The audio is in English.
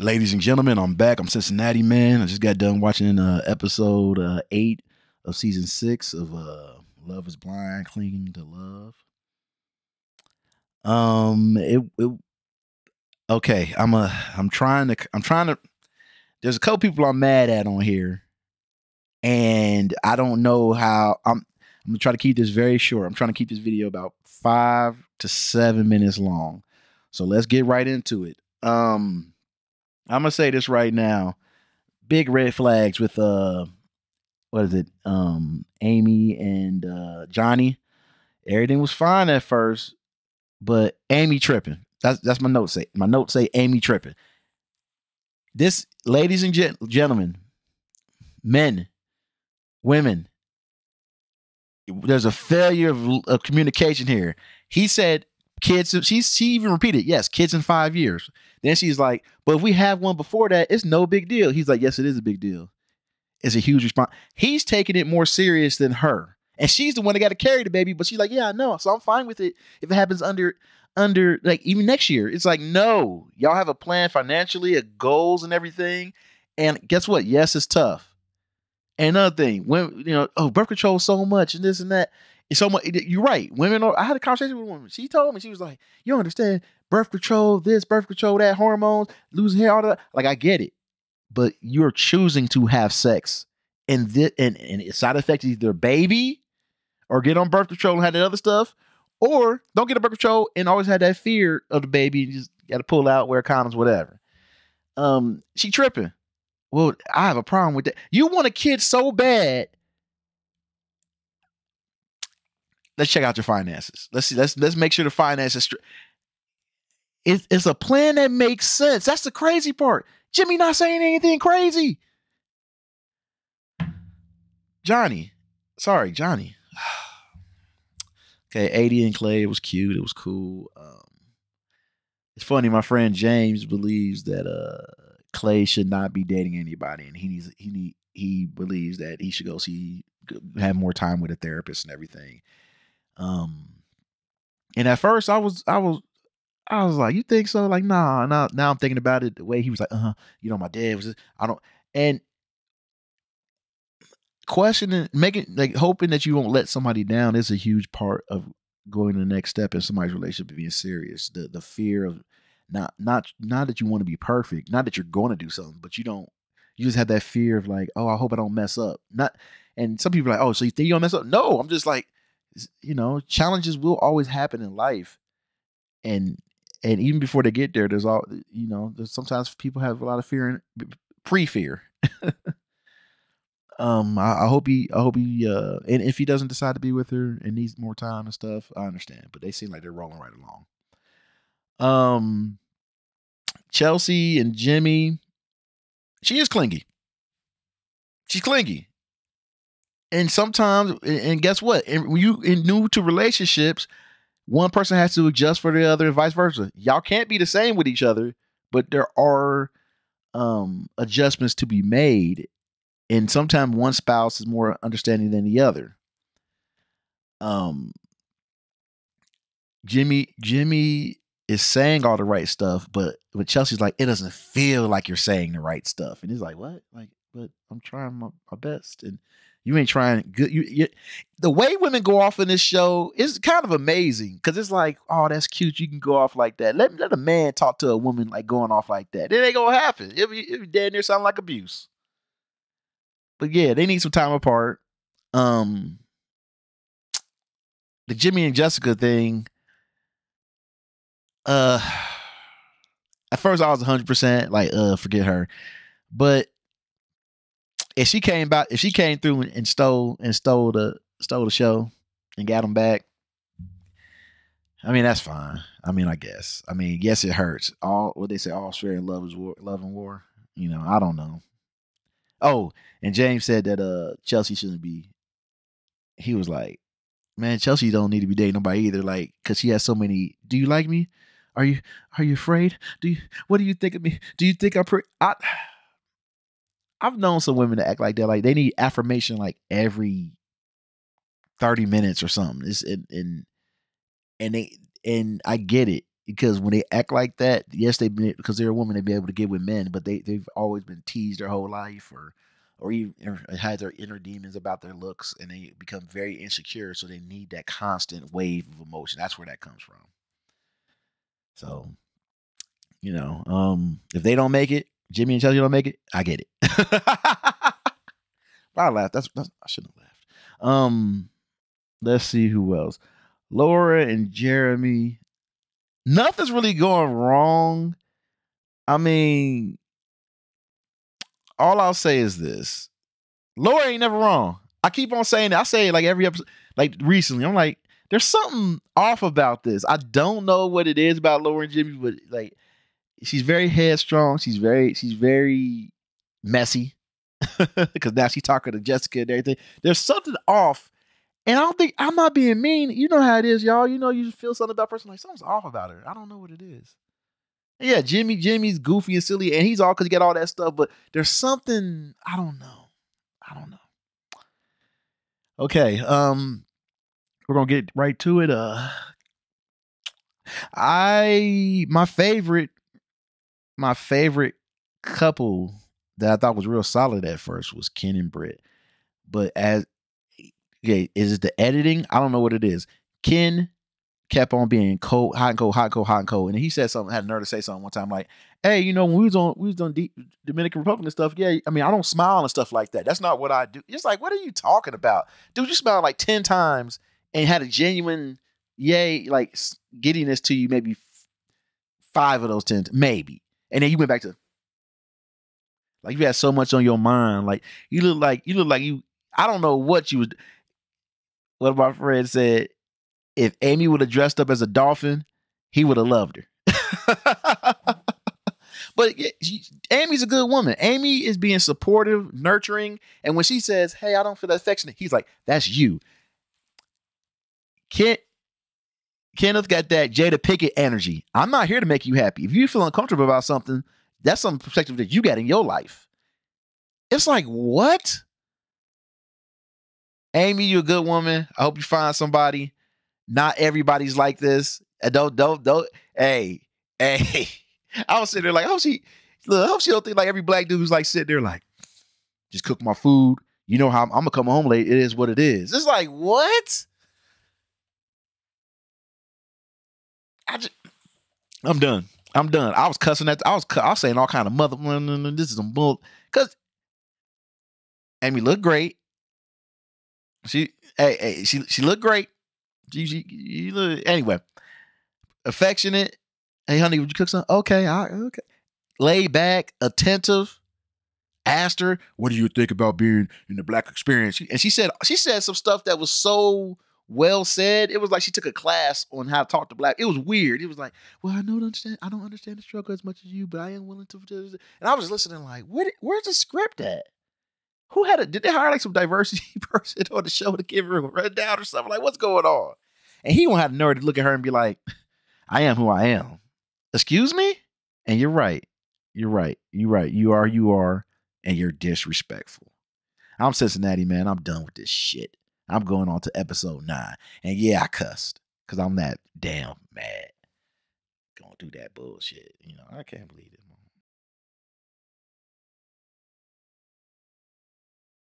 Ladies and gentlemen, I'm back. I'm Cincinnati man. I just got done watching uh, episode uh, eight of season six of uh, Love Is Blind, Clinging to Love. Um, it, it okay. I'm a. I'm trying to. I'm trying to. There's a couple people I'm mad at on here, and I don't know how. I'm. I'm gonna try to keep this very short. I'm trying to keep this video about five to seven minutes long. So let's get right into it. Um I'm gonna say this right now. Big red flags with uh what is it? Um Amy and uh Johnny. Everything was fine at first, but Amy tripping. That's that's my note say. My notes say Amy tripping. This, ladies and gent- gentlemen, men, women, there's a failure of, of communication here. He said kids. She she even repeated, yes, kids in five years. Then she's like, but if we have one before that, it's no big deal. He's like, yes, it is a big deal. It's a huge response. He's taking it more serious than her. And she's the one that got to carry the baby, but she's like, yeah, I know. So I'm fine with it if it happens under under like even next year. It's like, no, y'all have a plan financially, a goals and everything. And guess what? Yes, it's tough. And another thing, when you know, oh, birth control so much and this and that. It's so much. You're right. Women. Are, I had a conversation with a woman. She told me she was like, "You don't understand birth control, this birth control, that hormones, losing hair, all that. Like I get it, but you're choosing to have sex, and this and and side effect is either baby, or get on birth control and have that other stuff, or don't get a birth control and always have that fear of the baby and just got to pull out, wear condoms, whatever. Um, she tripping. Well, I have a problem with that. You want a kid so bad let's check out your finances. Let's see. Let's let's make sure the finances. It, it's a plan that makes sense. That's the crazy part. Jimmy not saying anything crazy. Johnny, sorry, Johnny. okay, AD and Clay. It was cute. It was cool. Um, it's funny. My friend James believes that uh, Clay should not be dating anybody, and he needs he need he believes that he should go see have more time with a therapist and everything. Um, and at first I was I was I was like, you think so? Like, nah, nah. Now I'm thinking about it the way he was like, uh huh. You know, my dad was. I don't. And questioning, making like hoping that you won't let somebody down is a huge part of going to the next step in somebody's relationship being serious. The the fear of not not not that you want to be perfect, not that you're going to do something, but you don't. You just have that fear of like, oh, I hope I don't mess up. Not. And some people are like, oh, so you think you don't mess up? No, I'm just like, you know, challenges will always happen in life, and and even before they get there, there's all you know. Sometimes people have a lot of fear and pre-fear. um, I, I, hope he, I hope he, uh, and if he doesn't decide to be with her and needs more time and stuff, I understand. But they seem like they're rolling right along. Um, Chelsea and Jimmy, she is clingy. She's clingy and sometimes and guess what? And when you in new to relationships one person has to adjust for the other and vice versa. Y'all can't be the same with each other but there are um adjustments to be made. And sometimes one spouse is more understanding than the other. Um jimmy jimmy is saying all the right stuff but but chelsea's like it doesn't feel like you're saying the right stuff. And he's like what? Like but i'm trying my, my best. And you ain't trying good. You, you, the way women go off in this show is kind of amazing because it's like, oh, that's cute. You can go off like that. Let let a man talk to a woman like going off like that. It ain't gonna happen. It be, be dead near sound like abuse. But yeah, they need some time apart. Um, the Jimmy and Jessica thing. Uh, at first I was 100 percent like, uh, forget her, but if she came back, if she came through and, and stole and stole the stole the show and got them back, I mean that's fine. I mean I guess. I mean yes it hurts. All what they say all Australian love is war, love and war. You know I don't know. Oh, and James said that uh Chelsea shouldn't be. He was like, man, Chelsea don't need to be dating nobody either. Like, cause she has so many. Do you like me? Are you are you afraid? Do you what do you think of me? Do you think I'm pretty? I've known some women to act like that. Like they need affirmation like every 30 minutes or something. It's and and, and they and I get it. because when they act like that, yes, they because they're a woman, they be able to get with men, but they they've always been teased their whole life, or or even had their inner demons about their looks, and they become very insecure, so they need that constant wave of emotion. That's where that comes from. So, you know, um, if they don't make it, Jimmy and Chelsea don't make it, I get it. I laughed. That's, that's I shouldn't have laughed. Um, let's see who else. Laura and Jeremy. Nothing's really going wrong. I mean, all I'll say is this. Laura ain't never wrong. I keep on saying that. I say it like every episode, like recently. I'm like, there's something off about this. I don't know what it is about Laura and Jimmy, but like she's very headstrong. She's very, she's very messy. Because now she's talking to Jessica and everything. There's something off and I don't think I'm not being mean. You know how it is, y'all. You know, you feel something about a person like something's off about her. I don't know what it is. And yeah, Jimmy, Jimmy's goofy and silly, and he's all because he got all that stuff. But there's something I don't know. I don't know. Okay, um, we're gonna get right to it. Uh, I my favorite, my favorite couple that I thought was real solid at first was Ken and Britt. But as okay, is it the editing? I don't know what it is. Ken kept on being cold, hot and cold, hot and cold, hot and cold. And he said something, had a nerve to say something one time, like, hey, you know, when we was on we was on D- Dominican Republic and stuff, yeah, I mean, I don't smile and stuff like that. That's not what I do. It's like, what are you talking about? Dude, you smiled like 10 times and had a genuine yay, like giddiness to you, maybe five of those 10, maybe. And then you went back to like you had so much on your mind. Like you look like you look like you I don't know what you was of my friends said, if Amy would have dressed up as a dolphin, he would have loved her. but she, Amy's a good woman. Amy is being supportive, nurturing, and when she says, "Hey, I don't feel affectionate," he's like, "That's you." Kent, Kenneth got that Jada Pinkett energy. I'm not here to make you happy. If you feel uncomfortable about something, that's some perspective that you got in your life. It's like what? Amy, you're a good woman. I hope you find somebody. Not everybody's like this. Don't don't don't. Hey, hey. I was sitting there like, I hope she look, I hope she don't think like every black dude who's like sitting there like, just cook my food. You know how I'm, I'm gonna come home late. It is what it is. It's like what? I just, I'm done. I'm done. I was cussing at. I was I was saying all kind of mother. Mm, mm, mm, this is some bull. Cause Amy looked great. She, hey, hey, she, she looked great. She, she, you look, anyway, affectionate. Hey, honey, would you cook something? Okay, I, okay. Laid back, attentive. Asked her, "What do you think about being in the black experience?" And she said, she said some stuff that was so well said. It was like she took a class on how to talk to black. It was weird. It was like, well, I don't understand. I don't understand the struggle as much as you, but I am willing to. And I was listening, like, where, where's the script at? Who had a did they hire like some diversity person on the show to give her a rundown or something? Like, what's going on? And he won't have the nerve to look at her and be like, I am who I am. Excuse me? And you're right. You're right. You're right. You are, you are, and you're disrespectful. I'm Cincinnati, man. I'm done with this shit. I'm going on to episode nine. And yeah, I cussed. Cause I'm that damn mad. Going through that bullshit. You know, I can't believe it.